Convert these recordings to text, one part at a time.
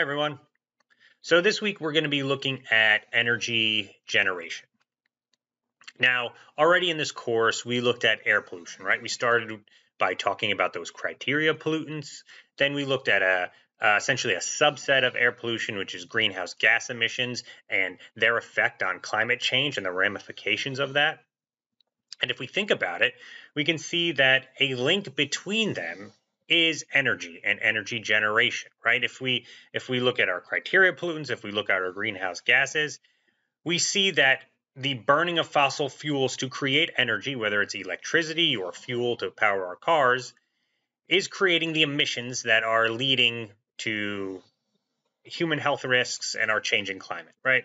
Hi, everyone. So this week we're going to be looking at energy generation. Now, already in this course, we looked at air pollution, right? We started by talking about those criteria pollutants. Then we looked at a uh, essentially a subset of air pollution, which is greenhouse gas emissions and their effect on climate change and the ramifications of that. And if we think about it, we can see that a link between them is energy and energy generation, right? If we if we look at our criteria pollutants, if we look at our greenhouse gases, we see that the burning of fossil fuels to create energy, whether it's electricity or fuel to power our cars, is creating the emissions that are leading to human health risks and our changing climate, right?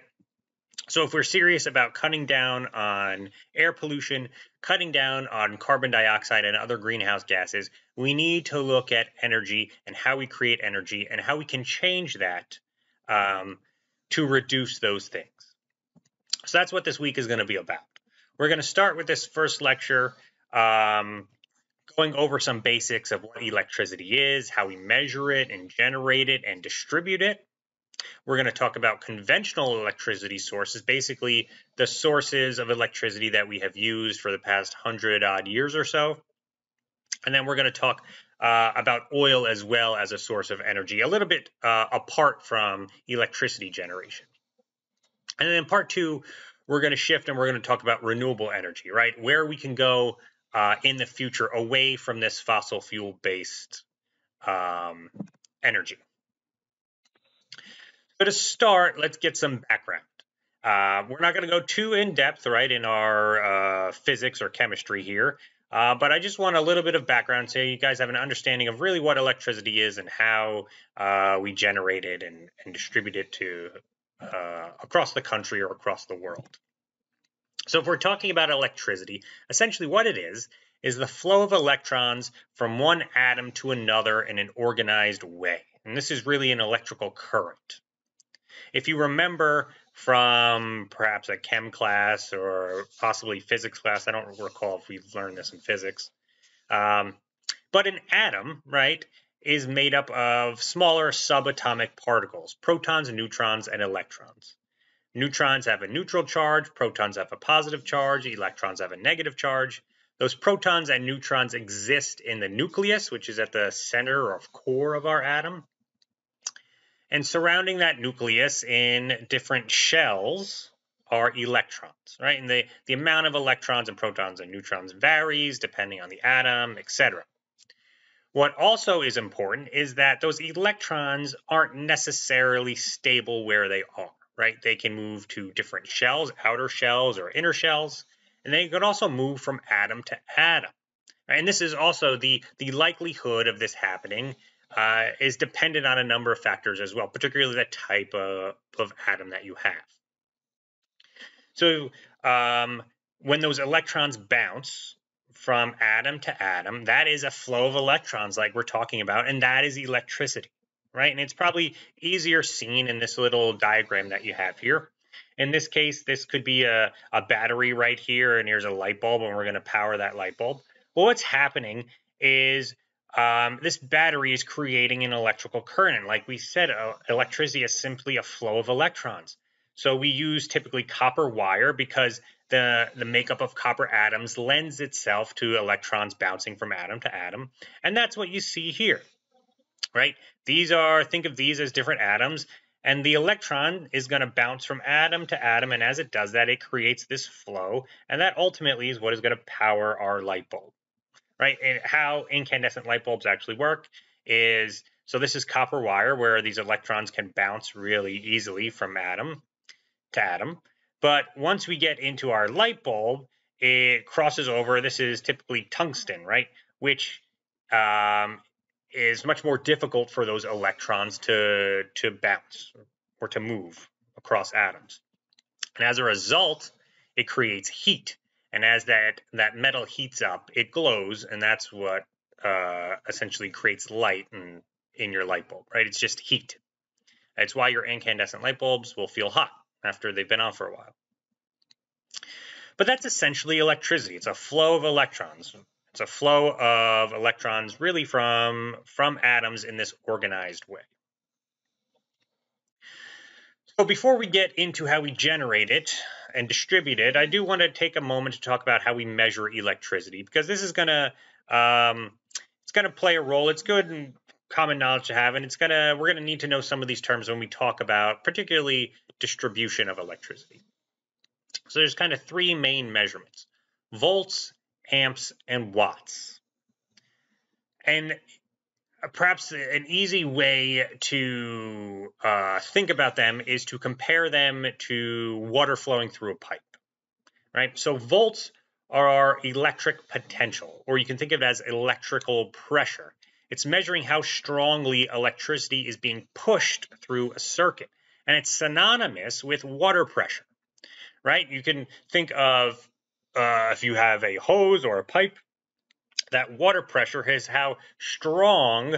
So if we're serious about cutting down on air pollution, cutting down on carbon dioxide and other greenhouse gases, we need to look at energy and how we create energy and how we can change that um, to reduce those things. So that's what this week is going to be about. We're going to start with this first lecture um, going over some basics of what electricity is, how we measure it and generate it and distribute it. We're going to talk about conventional electricity sources, basically the sources of electricity that we have used for the past hundred odd years or so. And then we're going to talk uh, about oil as well as a source of energy, a little bit uh, apart from electricity generation. And then in part two, we're going to shift and we're going to talk about renewable energy, right? Where we can go uh, in the future away from this fossil fuel based um, energy. So to start, let's get some background. Uh, we're not going to go too in depth, right, in our uh, physics or chemistry here, uh, but I just want a little bit of background so you guys have an understanding of really what electricity is and how uh, we generate it and, and distribute it to uh, across the country or across the world. So if we're talking about electricity, essentially what it is is the flow of electrons from one atom to another in an organized way. And this is really an electrical current. If you remember from perhaps a chem class or possibly physics class, I don't recall if we've learned this in physics, um, but an atom, right, is made up of smaller subatomic particles, protons, neutrons, and electrons. Neutrons have a neutral charge, protons have a positive charge, electrons have a negative charge. Those protons and neutrons exist in the nucleus, which is at the center or core of our atom. And surrounding that nucleus in different shells are electrons, right? And the, the amount of electrons and protons and neutrons varies depending on the atom, etc. What also is important is that those electrons aren't necessarily stable where they are, right? They can move to different shells, outer shells or inner shells, and they can also move from atom to atom. Right? And this is also the, the likelihood of this happening uh, is dependent on a number of factors as well, particularly the type of, of atom that you have. So um, when those electrons bounce from atom to atom, that is a flow of electrons like we're talking about, and that is electricity, right? And it's probably easier seen in this little diagram that you have here. In this case, this could be a, a battery right here, and here's a light bulb, and we're going to power that light bulb. Well, what's happening is um, this battery is creating an electrical current. Like we said, uh, electricity is simply a flow of electrons. So we use typically copper wire because the, the makeup of copper atoms lends itself to electrons bouncing from atom to atom. And that's what you see here, right? These are, think of these as different atoms. And the electron is going to bounce from atom to atom. And as it does that, it creates this flow. And that ultimately is what is going to power our light bulb right? And how incandescent light bulbs actually work is so this is copper wire where these electrons can bounce really easily from atom to atom. But once we get into our light bulb, it crosses over. This is typically tungsten, right? Which um, is much more difficult for those electrons to to bounce or to move across atoms. And as a result, it creates heat. And as that, that metal heats up, it glows, and that's what uh, essentially creates light in, in your light bulb, right? It's just heat. It's why your incandescent light bulbs will feel hot after they've been on for a while. But that's essentially electricity. It's a flow of electrons. It's a flow of electrons really from, from atoms in this organized way. So before we get into how we generate it and distribute it, I do want to take a moment to talk about how we measure electricity because this is going to um, it's going to play a role. It's good and common knowledge to have, and it's gonna we're gonna need to know some of these terms when we talk about particularly distribution of electricity. So there's kind of three main measurements: volts, amps, and watts. And perhaps an easy way to uh, think about them is to compare them to water flowing through a pipe, right? So volts are our electric potential, or you can think of it as electrical pressure. It's measuring how strongly electricity is being pushed through a circuit, and it's synonymous with water pressure, right? You can think of uh, if you have a hose or a pipe that water pressure is how strong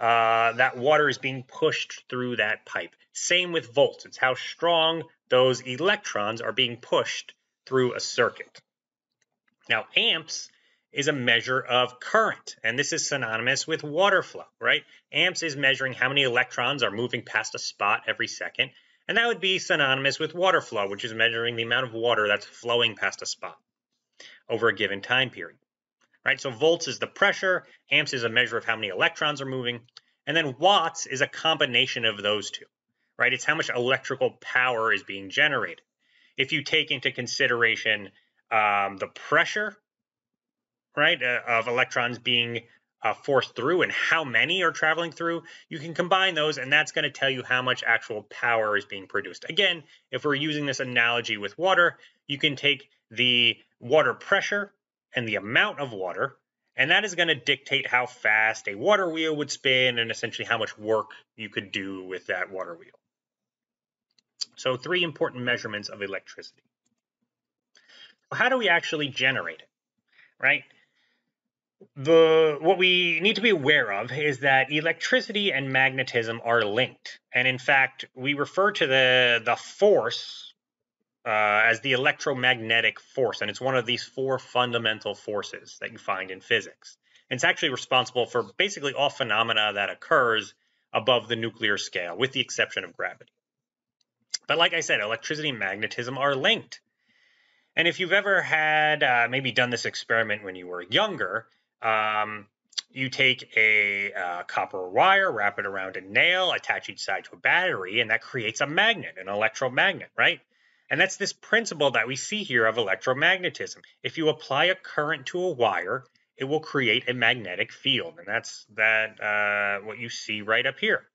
uh, that water is being pushed through that pipe. Same with volts. It's how strong those electrons are being pushed through a circuit. Now, amps is a measure of current, and this is synonymous with water flow, right? Amps is measuring how many electrons are moving past a spot every second, and that would be synonymous with water flow, which is measuring the amount of water that's flowing past a spot over a given time period right? So volts is the pressure, amps is a measure of how many electrons are moving, and then watts is a combination of those two, right? It's how much electrical power is being generated. If you take into consideration um, the pressure, right, uh, of electrons being uh, forced through and how many are traveling through, you can combine those, and that's going to tell you how much actual power is being produced. Again, if we're using this analogy with water, you can take the water pressure and the amount of water, and that is going to dictate how fast a water wheel would spin and essentially how much work you could do with that water wheel. So three important measurements of electricity. How do we actually generate it, right? The what we need to be aware of is that electricity and magnetism are linked. And in fact, we refer to the the force uh, as the electromagnetic force, and it's one of these four fundamental forces that you find in physics. And it's actually responsible for basically all phenomena that occurs above the nuclear scale, with the exception of gravity. But like I said, electricity and magnetism are linked. And if you've ever had uh, maybe done this experiment when you were younger, um, you take a uh, copper wire, wrap it around a nail, attach each side to a battery, and that creates a magnet, an electromagnet, right? And that's this principle that we see here of electromagnetism. If you apply a current to a wire, it will create a magnetic field. And that's that uh, what you see right up here.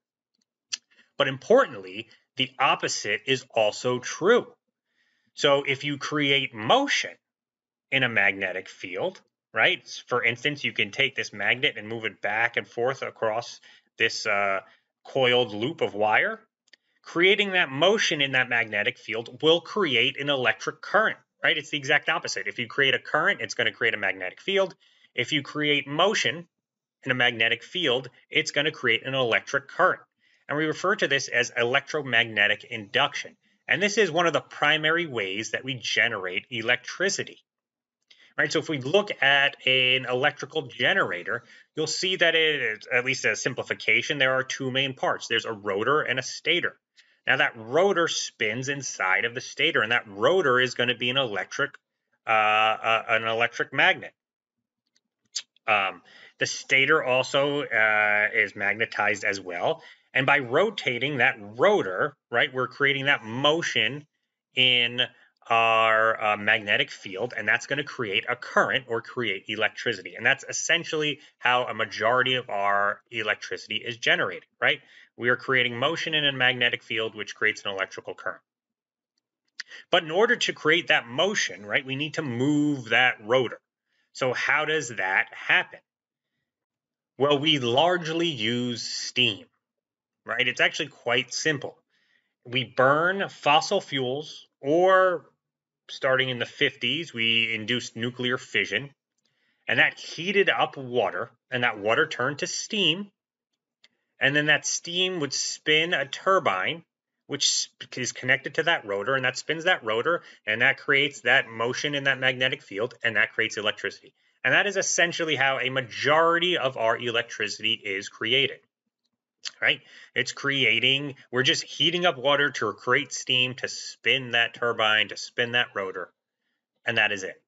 But importantly, the opposite is also true. So if you create motion in a magnetic field, right? For instance, you can take this magnet and move it back and forth across this uh, coiled loop of wire creating that motion in that magnetic field will create an electric current, right? It's the exact opposite. If you create a current, it's going to create a magnetic field. If you create motion in a magnetic field, it's going to create an electric current. And we refer to this as electromagnetic induction. And this is one of the primary ways that we generate electricity. Right, so if we look at an electrical generator, you'll see that it at least a simplification, there are two main parts. There's a rotor and a stator. Now that rotor spins inside of the stator, and that rotor is going to be an electric, uh, uh, an electric magnet. Um, the stator also uh, is magnetized as well, and by rotating that rotor, right, we're creating that motion in our uh, magnetic field, and that's going to create a current or create electricity. And that's essentially how a majority of our electricity is generated, right? We are creating motion in a magnetic field, which creates an electrical current. But in order to create that motion, right, we need to move that rotor. So how does that happen? Well, we largely use steam, right? It's actually quite simple. We burn fossil fuels, or starting in the 50s, we induced nuclear fission, and that heated up water, and that water turned to steam, and then that steam would spin a turbine which is connected to that rotor and that spins that rotor and that creates that motion in that magnetic field and that creates electricity and that is essentially how a majority of our electricity is created right? It's creating, we're just heating up water to create steam to spin that turbine, to spin that rotor, and that is it,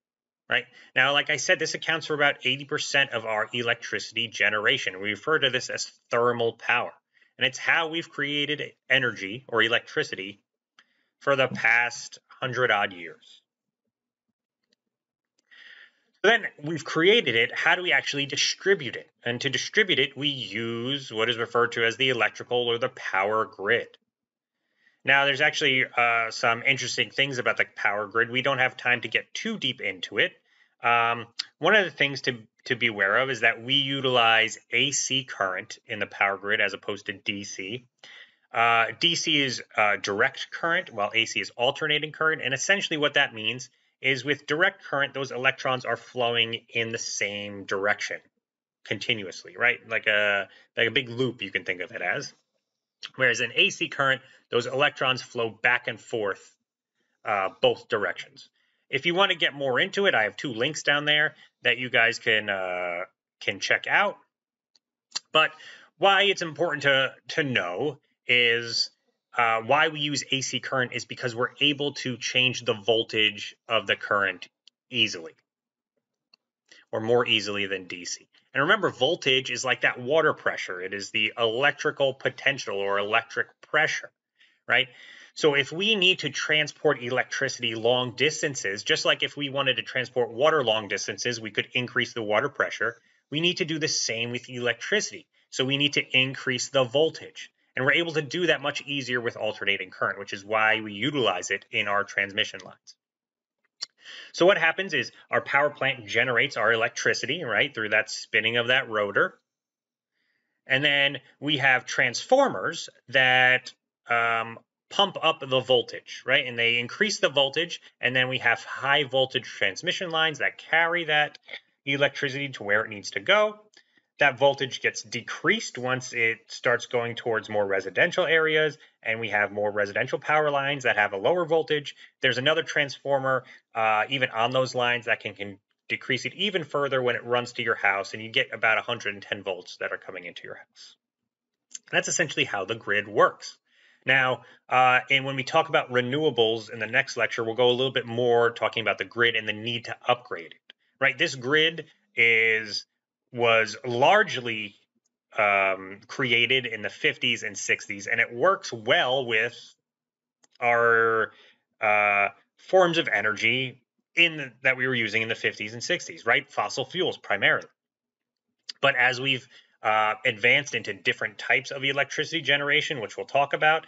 right? Now, like I said, this accounts for about 80% of our electricity generation. We refer to this as thermal power, and it's how we've created energy or electricity for the past hundred odd years So then we've created it. How do we actually distribute it? And to distribute it, we use what is referred to as the electrical or the power grid. Now, there's actually uh, some interesting things about the power grid. We don't have time to get too deep into it. Um, one of the things to, to be aware of is that we utilize AC current in the power grid as opposed to DC. Uh, DC is uh, direct current, while AC is alternating current. And essentially, what that means is with direct current, those electrons are flowing in the same direction continuously, right? Like a like a big loop, you can think of it as. Whereas in AC current, those electrons flow back and forth uh, both directions. If you want to get more into it, I have two links down there that you guys can uh, can check out. But why it's important to to know is uh, why we use AC current is because we're able to change the voltage of the current easily or more easily than DC. And remember, voltage is like that water pressure. It is the electrical potential or electric pressure, right? So if we need to transport electricity long distances, just like if we wanted to transport water long distances, we could increase the water pressure. We need to do the same with electricity. So we need to increase the voltage. And we're able to do that much easier with alternating current, which is why we utilize it in our transmission lines. So what happens is our power plant generates our electricity, right, through that spinning of that rotor. And then we have transformers that um, pump up the voltage, right? And they increase the voltage. And then we have high voltage transmission lines that carry that electricity to where it needs to go that voltage gets decreased once it starts going towards more residential areas and we have more residential power lines that have a lower voltage. There's another transformer uh, even on those lines that can, can decrease it even further when it runs to your house and you get about 110 volts that are coming into your house. That's essentially how the grid works. Now, uh, and when we talk about renewables in the next lecture, we'll go a little bit more talking about the grid and the need to upgrade it. Right, this grid is was largely um, created in the 50s and 60s, and it works well with our uh, forms of energy in the, that we were using in the 50s and 60s, right? Fossil fuels primarily. But as we've uh, advanced into different types of electricity generation, which we'll talk about,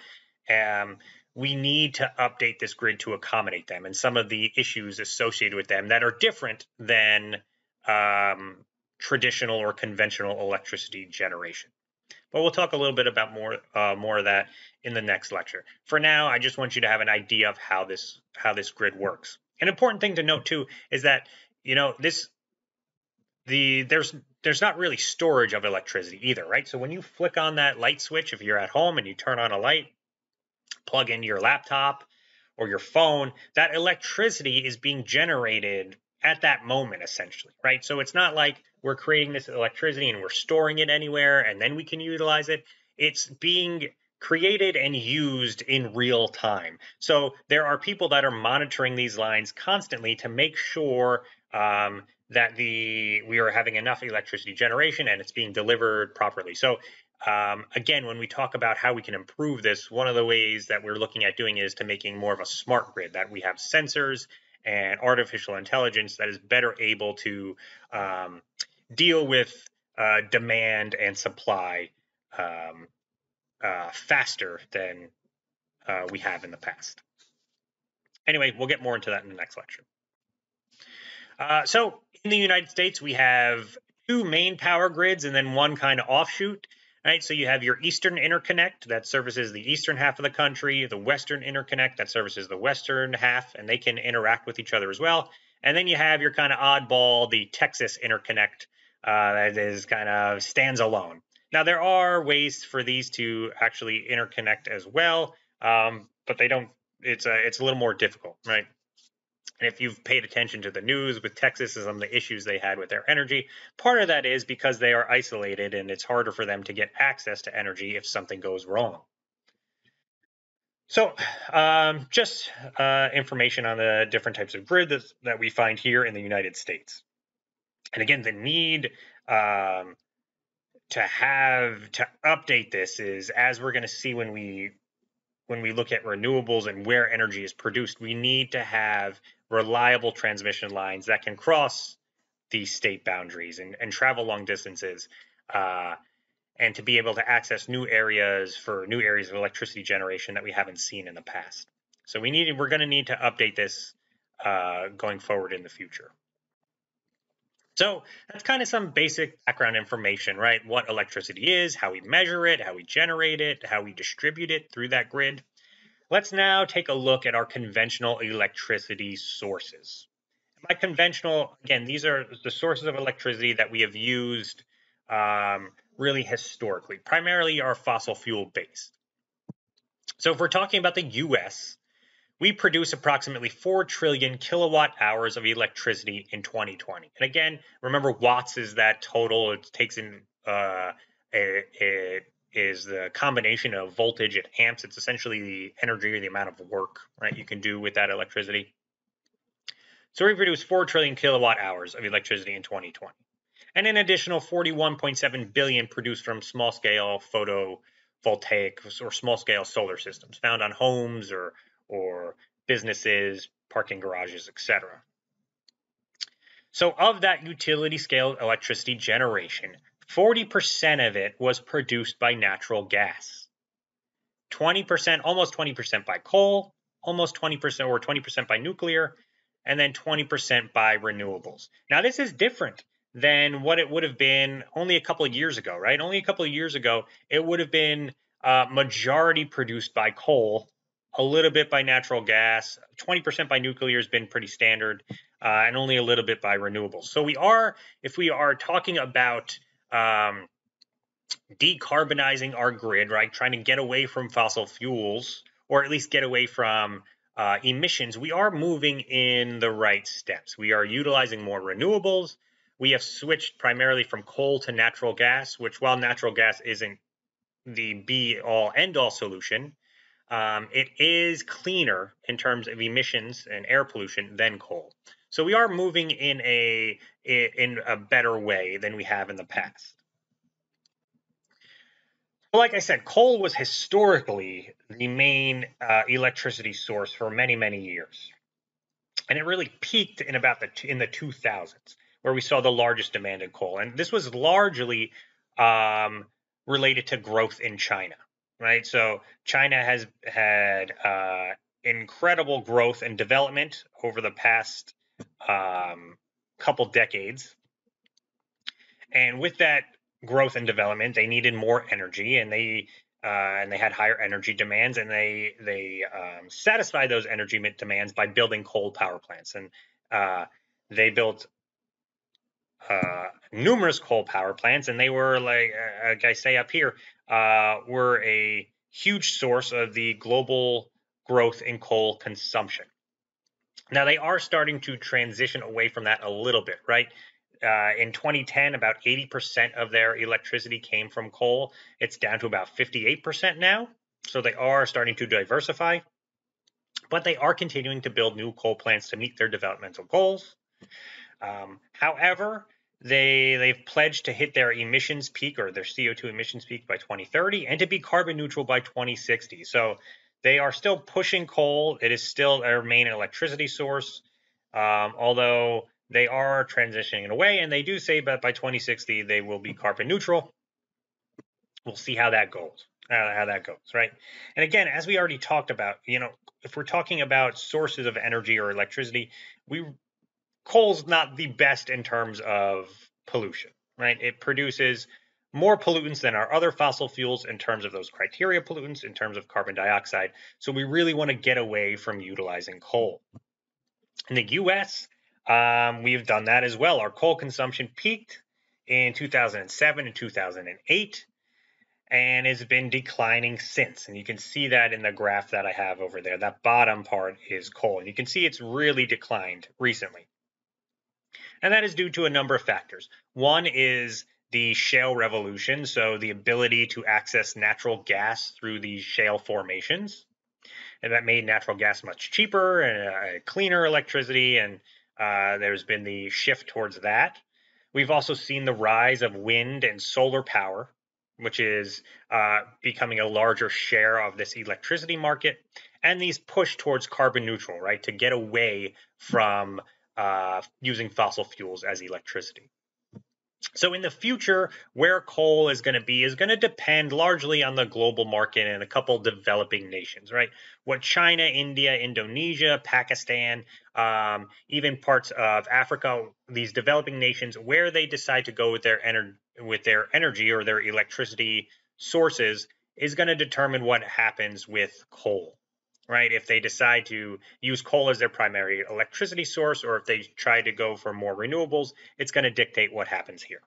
um, we need to update this grid to accommodate them and some of the issues associated with them that are different than um, traditional or conventional electricity generation. But we'll talk a little bit about more uh, more of that in the next lecture. For now, I just want you to have an idea of how this how this grid works. An important thing to note too is that you know this the there's there's not really storage of electricity either, right? So when you flick on that light switch, if you're at home and you turn on a light, plug into your laptop or your phone, that electricity is being generated at that moment essentially, right? So it's not like we're creating this electricity and we're storing it anywhere and then we can utilize it. It's being created and used in real time. So there are people that are monitoring these lines constantly to make sure um, that the we are having enough electricity generation and it's being delivered properly. So um, again, when we talk about how we can improve this, one of the ways that we're looking at doing is to making more of a smart grid that we have sensors and artificial intelligence that is better able to um, deal with uh, demand and supply um, uh, faster than uh, we have in the past. Anyway, we'll get more into that in the next lecture. Uh, so in the United States, we have two main power grids and then one kind of offshoot. Right, so you have your Eastern Interconnect that services the eastern half of the country, the Western Interconnect that services the western half, and they can interact with each other as well. And then you have your kind of oddball, the Texas Interconnect, uh, that is kind of stands alone. Now there are ways for these to actually interconnect as well, um, but they don't. It's a it's a little more difficult, right? And if you've paid attention to the news with Texas and some of the issues they had with their energy, part of that is because they are isolated and it's harder for them to get access to energy if something goes wrong. So, um, just uh, information on the different types of grid that, that we find here in the United States. And again, the need um, to have to update this is as we're going to see when we when we look at renewables and where energy is produced, we need to have reliable transmission lines that can cross these state boundaries and, and travel long distances. Uh, and to be able to access new areas for new areas of electricity generation that we haven't seen in the past. So we need we're going to need to update this uh, going forward in the future. So that's kind of some basic background information, right? What electricity is, how we measure it, how we generate it, how we distribute it through that grid. Let's now take a look at our conventional electricity sources. By conventional, again, these are the sources of electricity that we have used um, really historically, primarily are fossil fuel based. So if we're talking about the US, we produce approximately 4 trillion kilowatt hours of electricity in 2020. And again, remember watts is that total. It takes in, uh, it is the combination of voltage and amps. It's essentially the energy or the amount of work, right, you can do with that electricity. So we produce 4 trillion kilowatt hours of electricity in 2020 and an additional 41.7 billion produced from small scale photovoltaic or small scale solar systems found on homes or or businesses, parking garages, etc. So of that utility scale electricity generation, 40% of it was produced by natural gas. 20%, almost 20% by coal, almost 20% or 20% by nuclear, and then 20% by renewables. Now, this is different than what it would have been only a couple of years ago, right? Only a couple of years ago, it would have been uh, majority produced by coal, a little bit by natural gas, 20% by nuclear has been pretty standard, uh, and only a little bit by renewables. So we are, if we are talking about um, decarbonizing our grid, right, trying to get away from fossil fuels, or at least get away from uh, emissions, we are moving in the right steps. We are utilizing more renewables we have switched primarily from coal to natural gas, which while natural gas isn't the be all end all solution, um, it is cleaner in terms of emissions and air pollution than coal. So we are moving in a in a better way than we have in the past. Like I said, coal was historically the main uh, electricity source for many many years, and it really peaked in about the in the 2000s where we saw the largest demand in coal. And this was largely um, related to growth in China, right? So China has had uh, incredible growth and development over the past um, couple decades. And with that growth and development, they needed more energy, and they uh, and they had higher energy demands, and they they um, satisfied those energy demands by building coal power plants, and uh, they built uh, numerous coal power plants, and they were like, uh, like I say up here, uh, were a huge source of the global growth in coal consumption. Now they are starting to transition away from that a little bit, right? Uh, in 2010, about 80% of their electricity came from coal. It's down to about 58% now. So they are starting to diversify, but they are continuing to build new coal plants to meet their developmental goals. Um, however, they they've pledged to hit their emissions peak or their CO2 emissions peak by 2030 and to be carbon neutral by 2060. So they are still pushing coal. It is still their main electricity source, um, although they are transitioning away, and they do say that by 2060 they will be carbon neutral. We'll see how that goes. Uh, how that goes, right? And again, as we already talked about, you know, if we're talking about sources of energy or electricity, we coal's not the best in terms of pollution, right? It produces more pollutants than our other fossil fuels in terms of those criteria pollutants, in terms of carbon dioxide. So we really want to get away from utilizing coal. In the US, um, we've done that as well. Our coal consumption peaked in 2007 and 2008. and has been declining since. And you can see that in the graph that I have over there. That bottom part is coal, and you can see it's really declined recently. And that is due to a number of factors. One is the shale revolution, so the ability to access natural gas through these shale formations. And that made natural gas much cheaper and uh, cleaner electricity, and uh, there's been the shift towards that. We've also seen the rise of wind and solar power, which is uh, becoming a larger share of this electricity market, and these push towards carbon neutral, right, to get away from uh, using fossil fuels as electricity. So in the future, where coal is going to be is going to depend largely on the global market and a couple developing nations, right? What China, India, Indonesia, Pakistan, um, even parts of Africa, these developing nations, where they decide to go with their with their energy or their electricity sources is going to determine what happens with coal right? If they decide to use coal as their primary electricity source, or if they try to go for more renewables, it's going to dictate what happens here.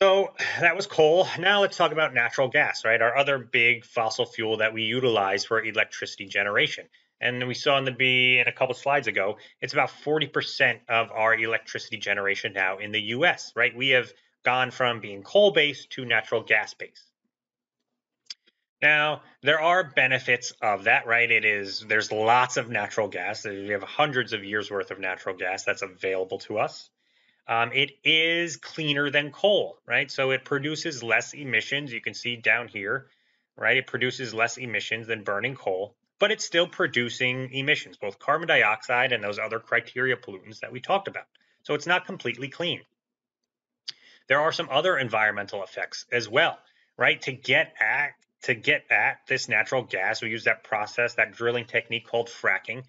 So that was coal. Now let's talk about natural gas, right? Our other big fossil fuel that we utilize for electricity generation. And we saw in the B in a couple slides ago, it's about 40% of our electricity generation now in the US, right? We have gone from being coal based to natural gas based. Now, there are benefits of that, right? It is there's lots of natural gas. We have hundreds of years worth of natural gas that's available to us. Um, it is cleaner than coal, right? So it produces less emissions. You can see down here, right? It produces less emissions than burning coal, but it's still producing emissions, both carbon dioxide and those other criteria pollutants that we talked about. So it's not completely clean. There are some other environmental effects as well, right? To get at to get at this natural gas, we use that process, that drilling technique called fracking.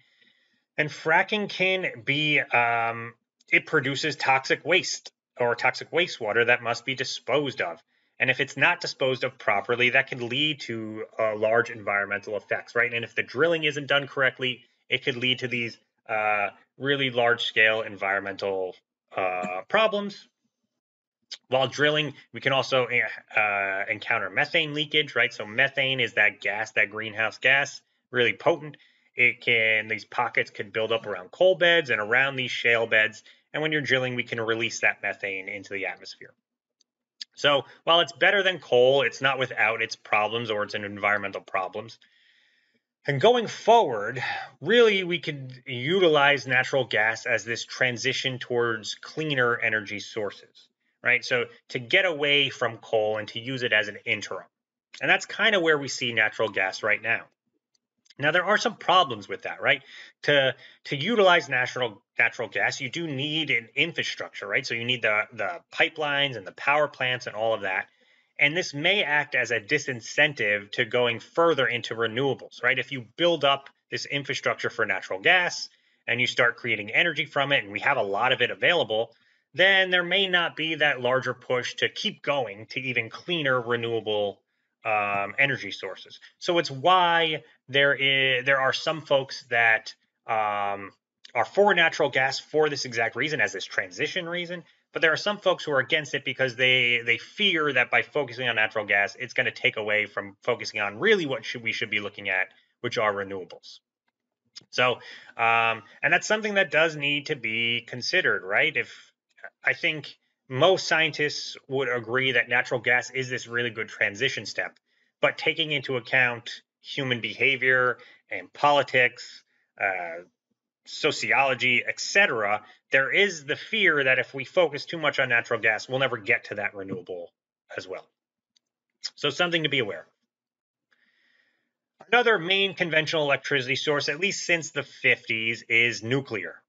And fracking can be, um, it produces toxic waste or toxic wastewater that must be disposed of. And if it's not disposed of properly, that can lead to uh, large environmental effects, right? And if the drilling isn't done correctly, it could lead to these uh, really large scale environmental uh, problems while drilling, we can also eh, uh, encounter methane leakage, right? So methane is that gas, that greenhouse gas, really potent. It can these pockets can build up around coal beds and around these shale beds, and when you're drilling, we can release that methane into the atmosphere. So while it's better than coal, it's not without its problems or its environmental problems. And going forward, really, we could utilize natural gas as this transition towards cleaner energy sources right? So to get away from coal and to use it as an interim. And that's kind of where we see natural gas right now. Now there are some problems with that, right? To to utilize natural natural gas, you do need an infrastructure, right? So you need the the pipelines and the power plants and all of that. And this may act as a disincentive to going further into renewables, right? If you build up this infrastructure for natural gas and you start creating energy from it, and we have a lot of it available, then there may not be that larger push to keep going to even cleaner renewable um, energy sources. So it's why there is there are some folks that um, are for natural gas for this exact reason, as this transition reason. But there are some folks who are against it because they they fear that by focusing on natural gas, it's going to take away from focusing on really what should we should be looking at, which are renewables. So, um, and that's something that does need to be considered, right? If I think most scientists would agree that natural gas is this really good transition step. But taking into account human behavior and politics, uh, sociology, etc., there is the fear that if we focus too much on natural gas, we'll never get to that renewable as well. So, something to be aware of. Another main conventional electricity source, at least since the 50s, is nuclear.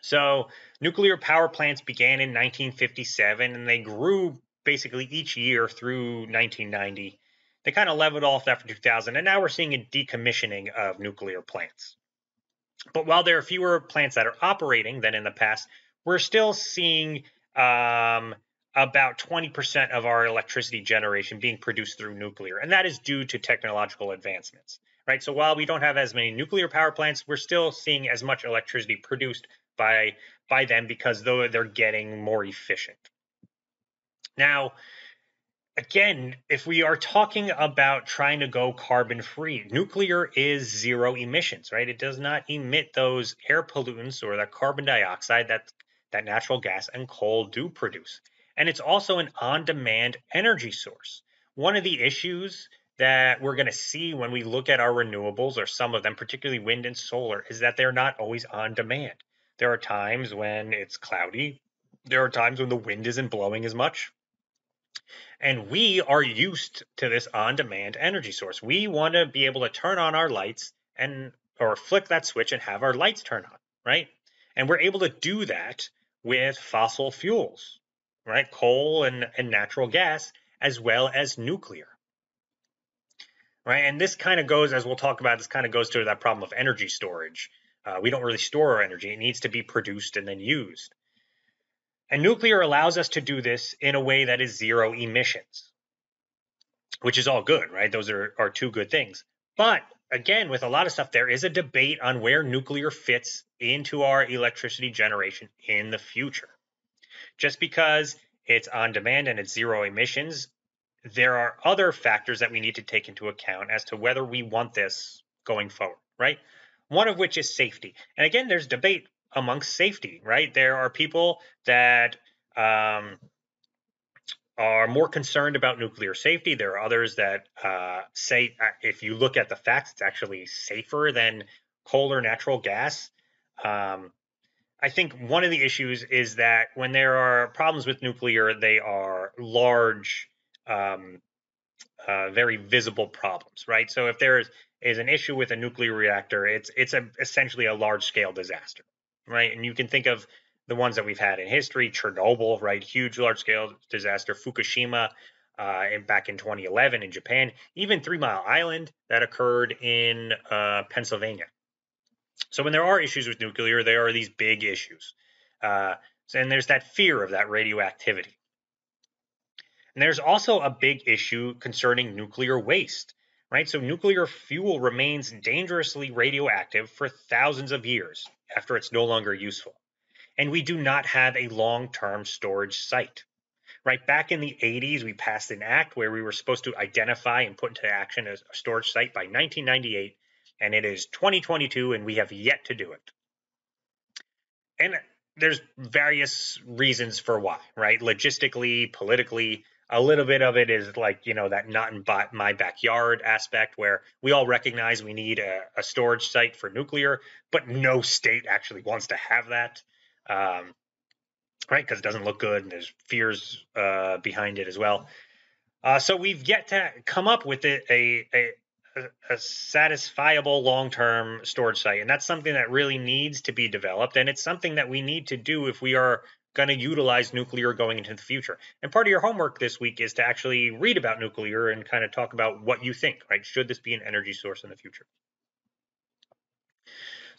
So nuclear power plants began in 1957 and they grew basically each year through 1990. They kind of leveled off after 2000, and now we're seeing a decommissioning of nuclear plants. But while there are fewer plants that are operating than in the past, we're still seeing um, about 20% of our electricity generation being produced through nuclear, and that is due to technological advancements. Right. So while we don't have as many nuclear power plants, we're still seeing as much electricity produced by by them because though they're getting more efficient. Now, again, if we are talking about trying to go carbon free, nuclear is zero emissions, right? It does not emit those air pollutants or the carbon dioxide that that natural gas and coal do produce. And it's also an on-demand energy source. One of the issues that we're going to see when we look at our renewables or some of them, particularly wind and solar, is that they're not always on demand. There are times when it's cloudy. There are times when the wind isn't blowing as much. And we are used to this on-demand energy source. We want to be able to turn on our lights and or flick that switch and have our lights turn on, right? And we're able to do that with fossil fuels, right? Coal and, and natural gas, as well as nuclear. Right. And this kind of goes, as we'll talk about, this kind of goes to that problem of energy storage. Uh, we don't really store our energy. It needs to be produced and then used. And nuclear allows us to do this in a way that is zero emissions, which is all good, right? Those are, are two good things. But again, with a lot of stuff, there is a debate on where nuclear fits into our electricity generation in the future. Just because it's on demand and it's zero emissions, there are other factors that we need to take into account as to whether we want this going forward, right? One of which is safety. And again, there's debate amongst safety, right? There are people that um, are more concerned about nuclear safety. There are others that uh, say, uh, if you look at the facts, it's actually safer than coal or natural gas. Um, I think one of the issues is that when there are problems with nuclear, they are large, um, uh, very visible problems, right? So if there is, is an issue with a nuclear reactor, it's it's a, essentially a large scale disaster right? And you can think of the ones that we've had in history, Chernobyl, right? Huge, large scale disaster, Fukushima, uh, back in 2011 in Japan, even Three Mile Island that occurred in uh, Pennsylvania. So when there are issues with nuclear, there are these big issues. Uh, and there's that fear of that radioactivity. And there's also a big issue concerning nuclear waste, right? So nuclear fuel remains dangerously radioactive for thousands of years after it's no longer useful. And we do not have a long-term storage site. Right back in the 80s, we passed an act where we were supposed to identify and put into action a storage site by 1998, and it is 2022, and we have yet to do it. And there's various reasons for why, right? Logistically, politically, a little bit of it is like you know that not in my backyard aspect where we all recognize we need a, a storage site for nuclear but no state actually wants to have that um, right? Because it doesn't look good and there's fears uh, behind it as well. Uh, so we've yet to come up with a, a, a a satisfiable long-term storage site. And that's something that really needs to be developed. And it's something that we need to do if we are going to utilize nuclear going into the future. And part of your homework this week is to actually read about nuclear and kind of talk about what you think, right? Should this be an energy source in the future?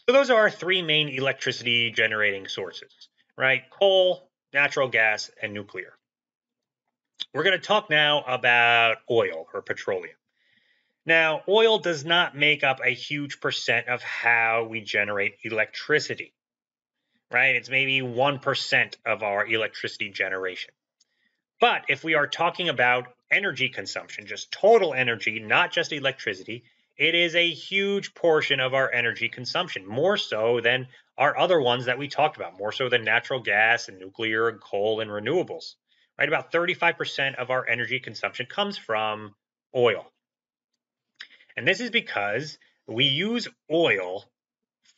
So those are our three main electricity generating sources, right? Coal, natural gas, and nuclear. We're going to talk now about oil or petroleum. Now, oil does not make up a huge percent of how we generate electricity right? It's maybe 1% of our electricity generation. But if we are talking about energy consumption, just total energy, not just electricity, it is a huge portion of our energy consumption, more so than our other ones that we talked about, more so than natural gas and nuclear and coal and renewables. Right? About 35% of our energy consumption comes from oil. And this is because we use oil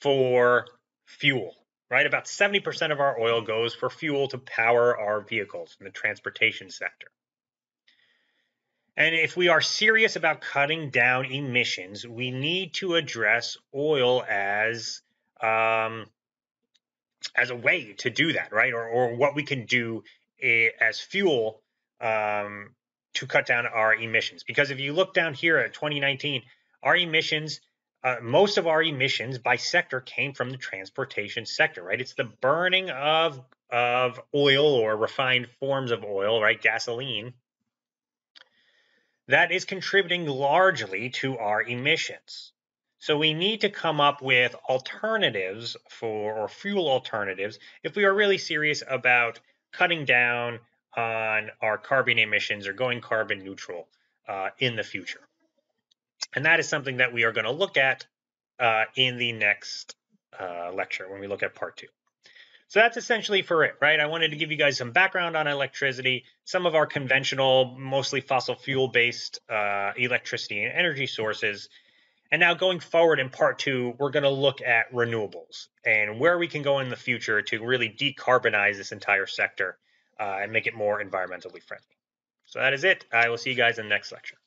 for fuel right? About 70% of our oil goes for fuel to power our vehicles in the transportation sector. And if we are serious about cutting down emissions, we need to address oil as um, as a way to do that, right? Or, or what we can do as fuel um, to cut down our emissions. Because if you look down here at 2019, our emissions uh, most of our emissions by sector came from the transportation sector, right? It's the burning of of oil or refined forms of oil, right? Gasoline that is contributing largely to our emissions. So we need to come up with alternatives for or fuel alternatives if we are really serious about cutting down on our carbon emissions or going carbon neutral uh, in the future. And that is something that we are going to look at uh, in the next uh, lecture when we look at part two. So that's essentially for it, right? I wanted to give you guys some background on electricity, some of our conventional, mostly fossil fuel based uh, electricity and energy sources. And now going forward in part two, we're going to look at renewables and where we can go in the future to really decarbonize this entire sector uh, and make it more environmentally friendly. So that is it. I will see you guys in the next lecture.